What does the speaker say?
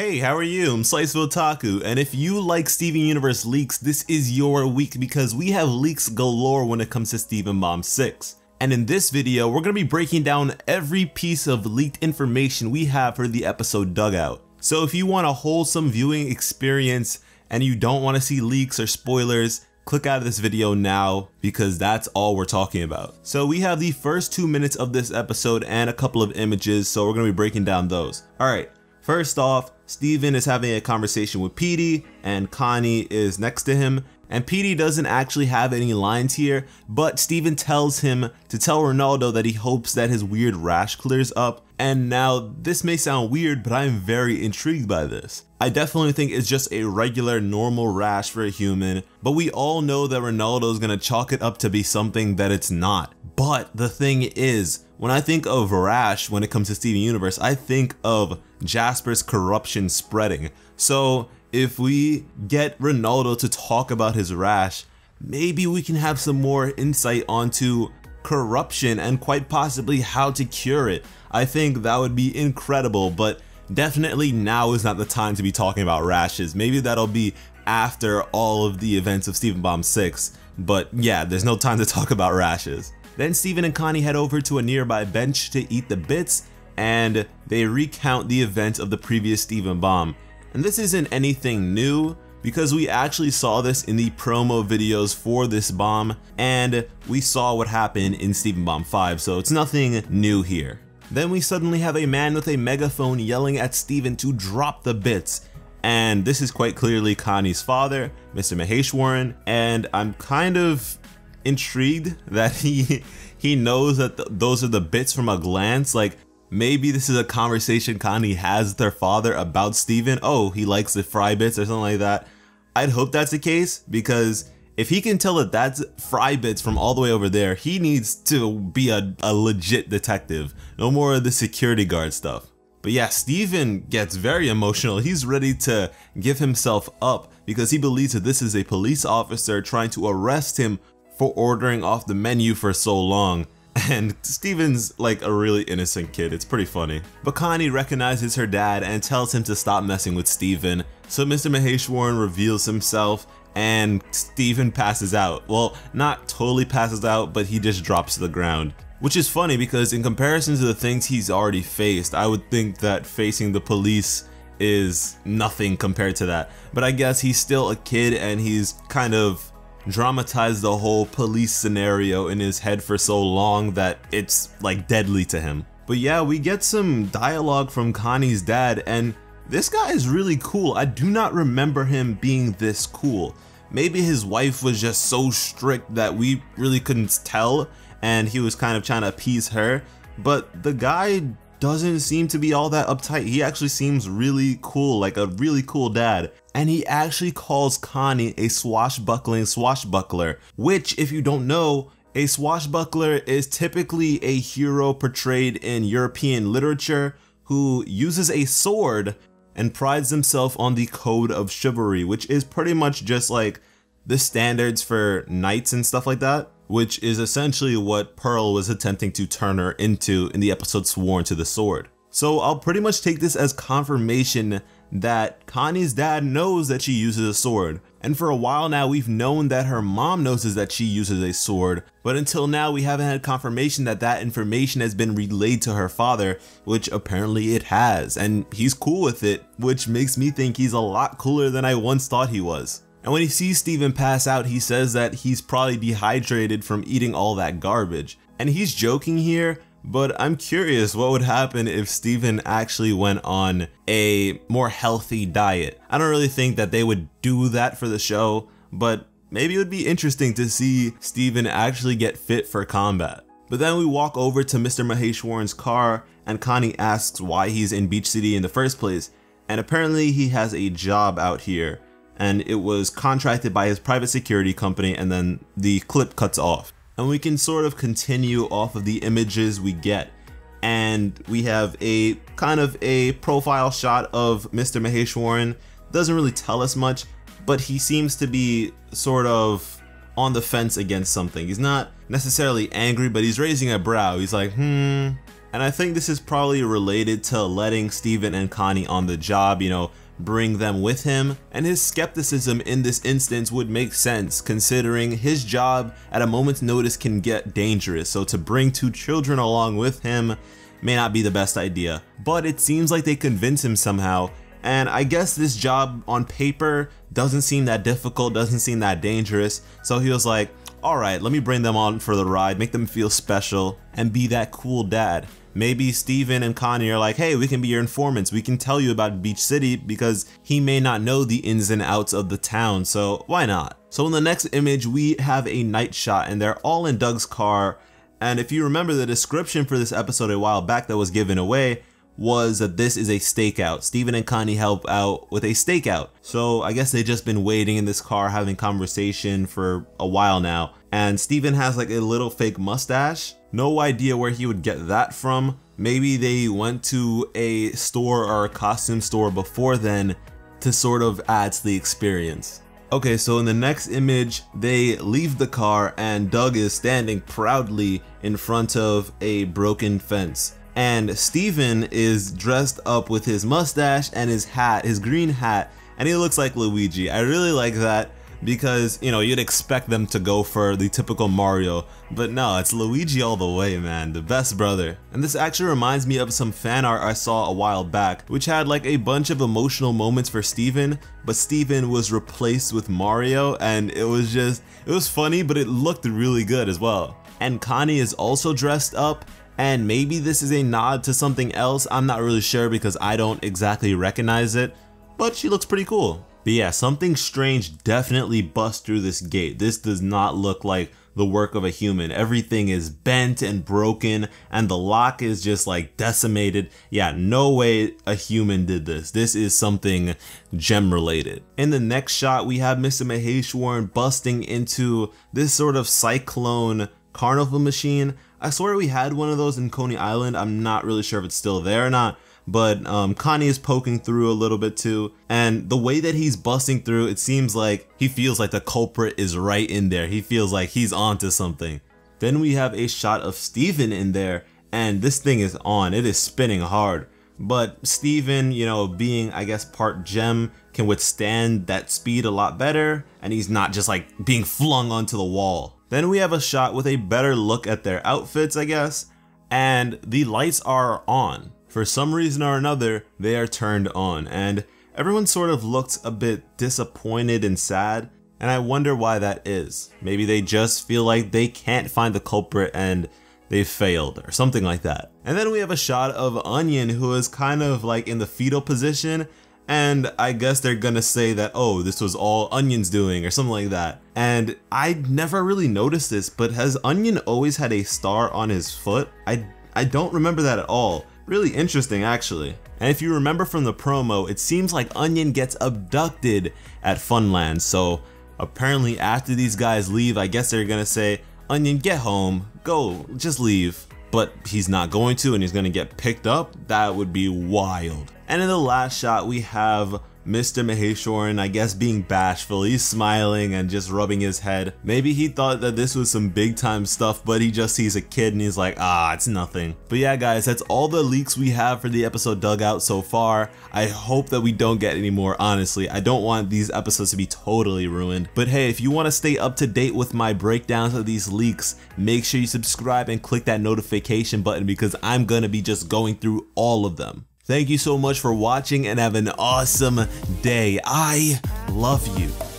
Hey, how are you? I'm Slice of Otaku, and if you like Steven Universe leaks, this is your week because we have leaks galore when it comes to Steven Bomb 6. And in this video, we're going to be breaking down every piece of leaked information we have for the episode Doug Out. So if you want a wholesome viewing experience and you don't want to see leaks or spoilers, click out of this video now because that's all we're talking about. So we have the first two minutes of this episode and a couple of images, so we're going to be breaking down those. Alright, first off, Steven is having a conversation with Petey and Connie is next to him and Petey doesn't actually have any lines here, but Steven tells him to tell Ronaldo that he hopes that his weird rash clears up. And now, this may sound weird, but I'm very intrigued by this. I definitely think it's just a regular normal rash for a human, but we all know that Ronaldo is gonna chalk it up to be something that it's not. But the thing is, when I think of rash when it comes to Steven Universe, I think of Jasper's corruption spreading. So if we get Ronaldo to talk about his rash, maybe we can have some more insight onto corruption and quite possibly how to cure it. I think that would be incredible, but definitely now is not the time to be talking about rashes. Maybe that'll be after all of the events of Steven Bomb 6, but yeah, there's no time to talk about rashes. Then Steven and Connie head over to a nearby bench to eat the bits, and they recount the events of the previous Steven Bomb. And this isn't anything new because we actually saw this in the promo videos for this bomb and we saw what happened in Steven Bomb 5 so it's nothing new here. Then we suddenly have a man with a megaphone yelling at Steven to drop the bits and this is quite clearly Connie's father, Mr. Maheswaran, and I'm kind of intrigued that he he knows that th those are the bits from a glance like Maybe this is a conversation Connie has with her father about Steven. Oh, he likes the fry bits or something like that. I'd hope that's the case because if he can tell that that's fry bits from all the way over there, he needs to be a, a legit detective. No more of the security guard stuff. But yeah, Steven gets very emotional. He's ready to give himself up because he believes that this is a police officer trying to arrest him for ordering off the menu for so long and Steven's like a really innocent kid, it's pretty funny. But Connie recognizes her dad and tells him to stop messing with Steven, so Mr. Maheswaran reveals himself and Steven passes out. Well, not totally passes out, but he just drops to the ground. Which is funny because in comparison to the things he's already faced, I would think that facing the police is nothing compared to that. But I guess he's still a kid and he's kind of dramatized the whole police scenario in his head for so long that it's like deadly to him. But yeah, we get some dialogue from Connie's dad and this guy is really cool. I do not remember him being this cool. Maybe his wife was just so strict that we really couldn't tell and he was kind of trying to appease her. But the guy doesn't seem to be all that uptight. He actually seems really cool, like a really cool dad. And he actually calls Connie a swashbuckling swashbuckler, which if you don't know, a swashbuckler is typically a hero portrayed in European literature who uses a sword and prides himself on the code of chivalry, which is pretty much just like the standards for knights and stuff like that which is essentially what Pearl was attempting to turn her into in the episode Sworn to the Sword. So I'll pretty much take this as confirmation that Connie's dad knows that she uses a sword. And for a while now, we've known that her mom knows that she uses a sword, but until now, we haven't had confirmation that that information has been relayed to her father, which apparently it has, and he's cool with it, which makes me think he's a lot cooler than I once thought he was. And when he sees Steven pass out, he says that he's probably dehydrated from eating all that garbage. And he's joking here, but I'm curious what would happen if Steven actually went on a more healthy diet. I don't really think that they would do that for the show, but maybe it would be interesting to see Steven actually get fit for combat. But then we walk over to Mr. Maheswaran's car and Connie asks why he's in Beach City in the first place. And apparently he has a job out here and it was contracted by his private security company and then the clip cuts off. And we can sort of continue off of the images we get. And we have a kind of a profile shot of Mr. Maheswaran. Doesn't really tell us much, but he seems to be sort of on the fence against something. He's not necessarily angry, but he's raising a brow. He's like, hmm, And I think this is probably related to letting Steven and Connie on the job, you know, bring them with him, and his skepticism in this instance would make sense considering his job at a moment's notice can get dangerous, so to bring two children along with him may not be the best idea. But it seems like they convince him somehow, and I guess this job on paper doesn't seem that difficult, doesn't seem that dangerous, so he was like, alright, let me bring them on for the ride, make them feel special, and be that cool dad. Maybe Steven and Connie are like, hey, we can be your informants. We can tell you about Beach City because he may not know the ins and outs of the town, so why not? So in the next image, we have a night shot and they're all in Doug's car. And if you remember the description for this episode a while back that was given away, was that this is a stakeout. Steven and Connie help out with a stakeout. So I guess they've just been waiting in this car having conversation for a while now. And Steven has like a little fake mustache. No idea where he would get that from. Maybe they went to a store or a costume store before then to sort of add to the experience. Okay, so in the next image, they leave the car and Doug is standing proudly in front of a broken fence and Steven is dressed up with his mustache and his hat, his green hat, and he looks like Luigi. I really like that because, you know, you'd expect them to go for the typical Mario, but no, it's Luigi all the way, man, the best brother. And this actually reminds me of some fan art I saw a while back, which had like a bunch of emotional moments for Steven, but Steven was replaced with Mario, and it was just, it was funny, but it looked really good as well. And Connie is also dressed up, and maybe this is a nod to something else, I'm not really sure because I don't exactly recognize it, but she looks pretty cool. But yeah, something strange definitely busts through this gate. This does not look like the work of a human. Everything is bent and broken and the lock is just like decimated. Yeah, no way a human did this. This is something gem related. In the next shot, we have Mr. Maheswaran busting into this sort of cyclone carnival machine. I swear we had one of those in Coney Island. I'm not really sure if it's still there or not. But um, Connie is poking through a little bit too. And the way that he's busting through, it seems like he feels like the culprit is right in there. He feels like he's onto something. Then we have a shot of Steven in there. And this thing is on. It is spinning hard. But Steven, you know, being, I guess, part gem, can withstand that speed a lot better. And he's not just like being flung onto the wall. Then we have a shot with a better look at their outfits, I guess, and the lights are on. For some reason or another, they are turned on, and everyone sort of looks a bit disappointed and sad, and I wonder why that is. Maybe they just feel like they can't find the culprit and they failed or something like that. And then we have a shot of Onion who is kind of like in the fetal position and I guess they're gonna say that, oh, this was all Onion's doing or something like that. And I never really noticed this, but has Onion always had a star on his foot? I, I don't remember that at all. Really interesting, actually. And if you remember from the promo, it seems like Onion gets abducted at Funland, so apparently after these guys leave, I guess they're gonna say, Onion, get home, go, just leave. But he's not going to and he's gonna get picked up? That would be wild. And in the last shot, we have Mr. Maheswaran, I guess being bashful, he's smiling and just rubbing his head. Maybe he thought that this was some big time stuff, but he just sees a kid and he's like, ah, it's nothing. But yeah guys, that's all the leaks we have for the episode Doug Out so far. I hope that we don't get any more, honestly. I don't want these episodes to be totally ruined. But hey, if you want to stay up to date with my breakdowns of these leaks, make sure you subscribe and click that notification button because I'm gonna be just going through all of them. Thank you so much for watching and have an awesome day. I love you.